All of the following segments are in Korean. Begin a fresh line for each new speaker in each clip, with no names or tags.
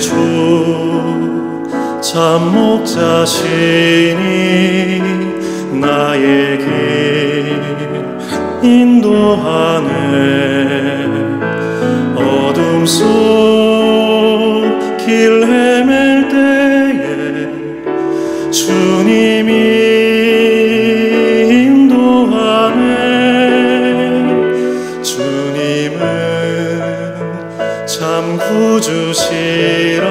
주 참목자신이 나의 길 인도하네. 어둠 속 구주시라.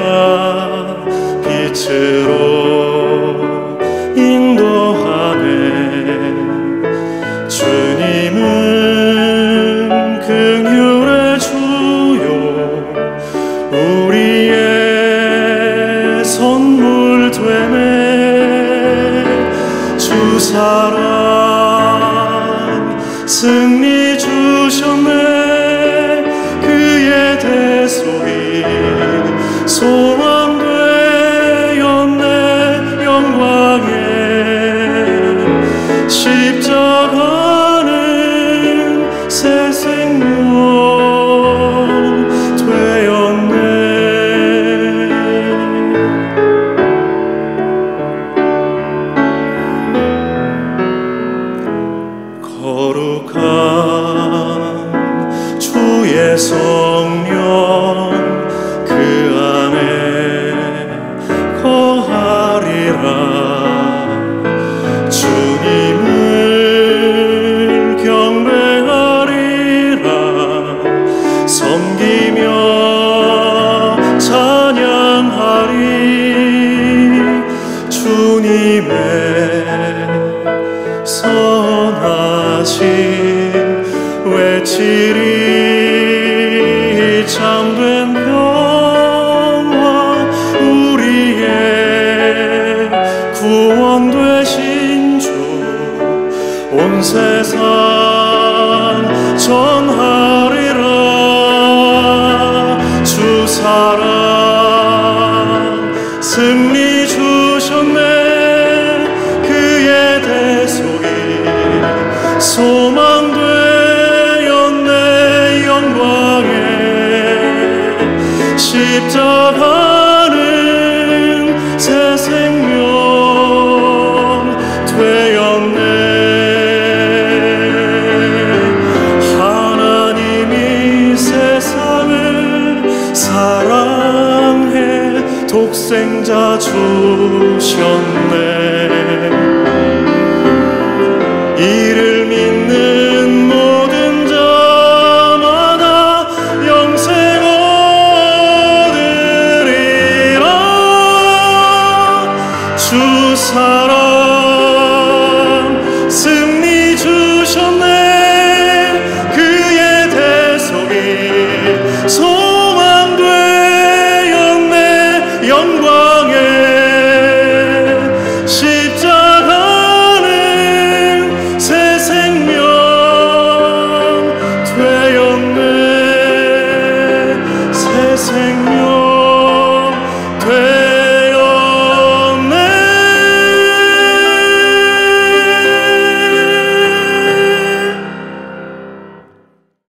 빛으로 인도하네. 주님은 긍휼의 주요. 우리의 선물 되네. 주 사랑 승리 주셨네 성령 그 안에 거하리라. 주님을 경배하리라. 섬기며 찬양하리. 주님의 선하심 외치리 세상 전하리라. 주 사랑 승리 주셨네. 그의 대속이 소망 되었네. 영광에 십자가 사랑해. 독생자 주셨네. 이를 믿는 모든 자마다 영생 얻으리라. 주 사랑 승리 주셨네. 그의 대속이